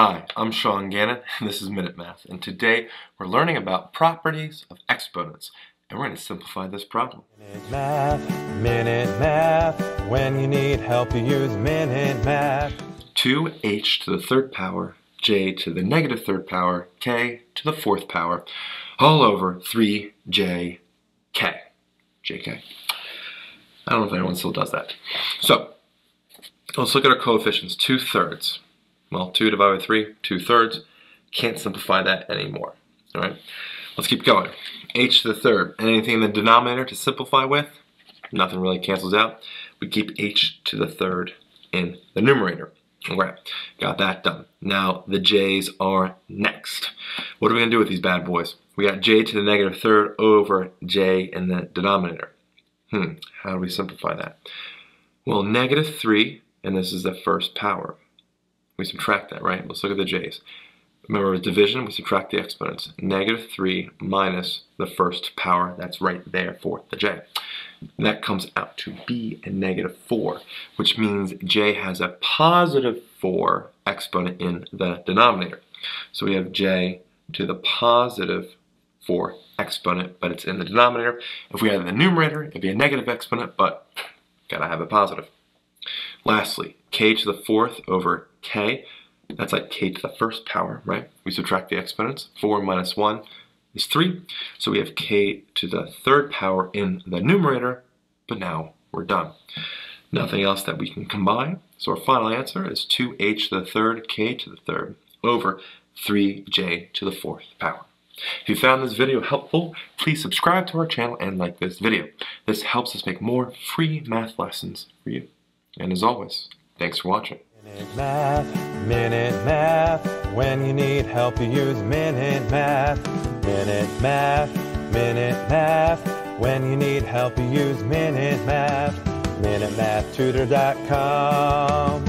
Hi, I'm Sean Gannon, and this is Minute Math, and today we're learning about properties of exponents, and we're going to simplify this problem. Minute Math, Minute Math, when you need help you use Minute Math. 2h to the third power, j to the negative third power, k to the fourth power, all over 3jk, jk. I don't know if anyone still does that. So, let's look at our coefficients, 2 thirds. Well, 2 divided by 3, 2 thirds. Can't simplify that anymore. All right, let's keep going. h to the third. Anything in the denominator to simplify with? Nothing really cancels out. We keep h to the third in the numerator. All right, got that done. Now the j's are next. What are we going to do with these bad boys? We got j to the negative third over j in the denominator. Hmm, how do we simplify that? Well, negative 3, and this is the first power. We subtract that, right? Let's look at the j's. Remember, with division, we subtract the exponents. Negative 3 minus the first power, that's right there for the j. That comes out to be a negative 4, which means j has a positive 4 exponent in the denominator. So we have j to the positive 4 exponent, but it's in the denominator. If we had the numerator, it'd be a negative exponent, but gotta have a positive. Lastly, k to the fourth over k, that's like k to the first power, right? We subtract the exponents. 4 minus 1 is 3. So we have k to the third power in the numerator, but now we're done. Nothing else that we can combine. So our final answer is 2h to the third, k to the third, over 3j to the fourth power. If you found this video helpful, please subscribe to our channel and like this video. This helps us make more free math lessons for you. And as always, thanks for watching. Minute Math, Minute Math, when you need help you use Minute Math. Minute Math, Minute Math, when you need help you use Minute Math. MinuteMathTutor.com